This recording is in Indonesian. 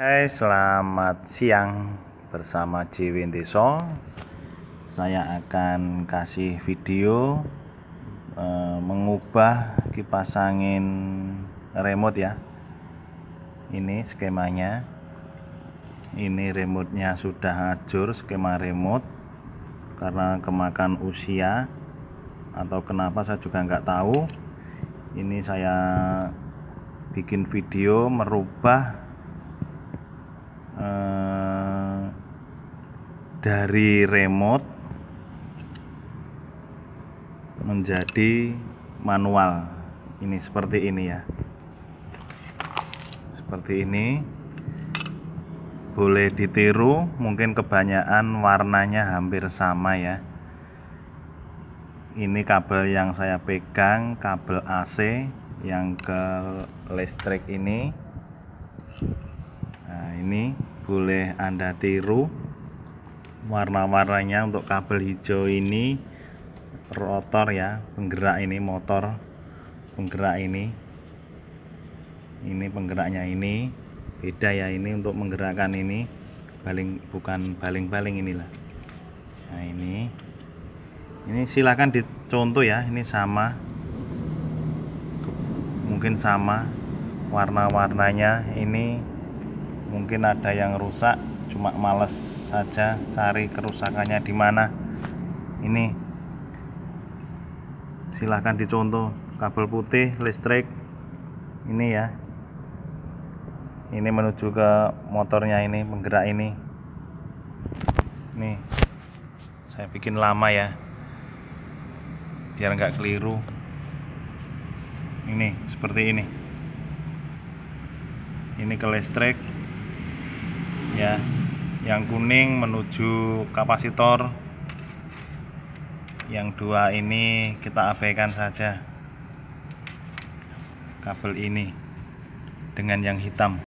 Hai selamat siang bersama Jiwin Deso saya akan kasih video e, mengubah kipas angin remote ya. Ini skemanya. Ini remote-nya sudah hancur skema remote karena kemakan usia atau kenapa saya juga nggak tahu. Ini saya bikin video merubah dari remote menjadi manual. Ini seperti ini ya. Seperti ini. Boleh ditiru mungkin kebanyakan warnanya hampir sama ya. Ini kabel yang saya pegang kabel AC yang ke listrik ini. Nah ini boleh anda tiru warna-warnanya untuk kabel hijau ini rotor ya penggerak ini motor penggerak ini. Ini penggeraknya ini beda ya ini untuk menggerakkan ini baling bukan baling-baling inilah. Nah ini. Ini silahkan dicontoh ya ini sama. Mungkin sama warna-warnanya ini. Mungkin ada yang rusak cuma males saja cari kerusakannya di mana. Ini silahkan dicontoh kabel putih listrik. Ini ya. Ini menuju ke motornya ini penggerak ini. Nih saya bikin lama ya biar nggak keliru. Ini seperti ini. Ini ke listrik. Ya yang kuning menuju kapasitor. Yang dua ini kita abaikan saja. Kabel ini dengan yang hitam